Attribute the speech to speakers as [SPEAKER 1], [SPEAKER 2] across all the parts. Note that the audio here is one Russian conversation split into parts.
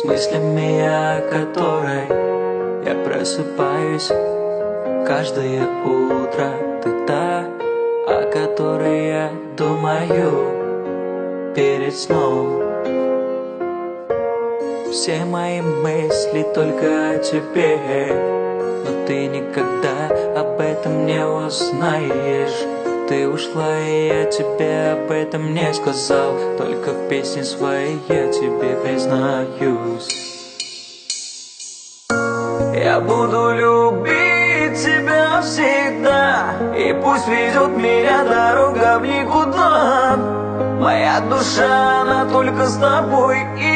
[SPEAKER 1] С мыслями о которой Я просыпаюсь каждое утро. Ты та, о которой я думаю перед сном. Все мои мысли только о тебе Но ты никогда об этом не узнаешь ты ушла, и я тебе об этом не сказал. Только в песне своей я тебе признаюсь. Я буду любить тебя всегда И пусть везет меня дорога в никуда. Моя душа, она только с тобой И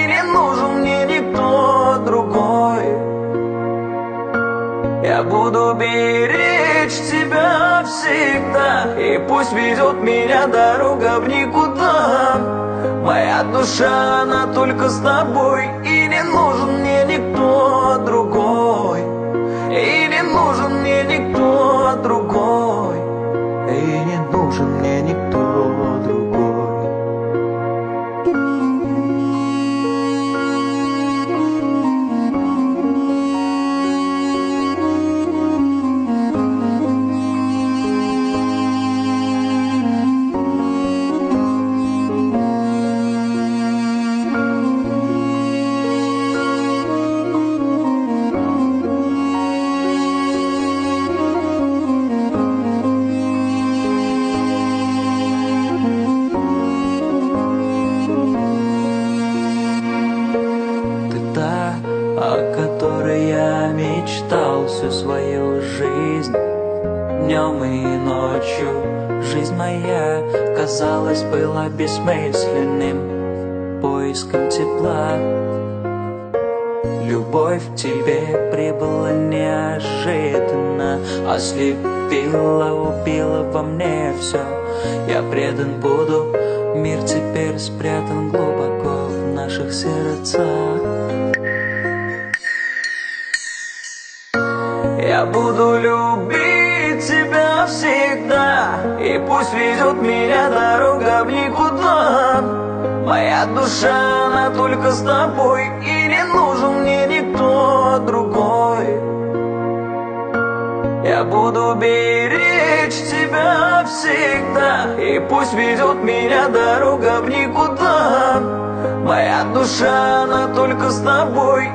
[SPEAKER 1] тебя всегда. И пусть ведет меня дорога в никуда. Моя душа, она только с тобой И мечтал всю свою жизнь. Днем и ночью жизнь моя, казалось, была бессмысленным Поиском тепла. Любовь к тебе прибыла неожиданно Ослепила, убила во мне все Я предан буду, мир теперь спрятан глубоко в наших сердцах Я буду любить тебя всегда. И пусть везет меня дорога в никуда. Моя душа, она только с тобой И не нужен мне никто другой. Я буду беречь тебя всегда. И пусть ведет меня дорога в никуда. Моя душа, она только с тобой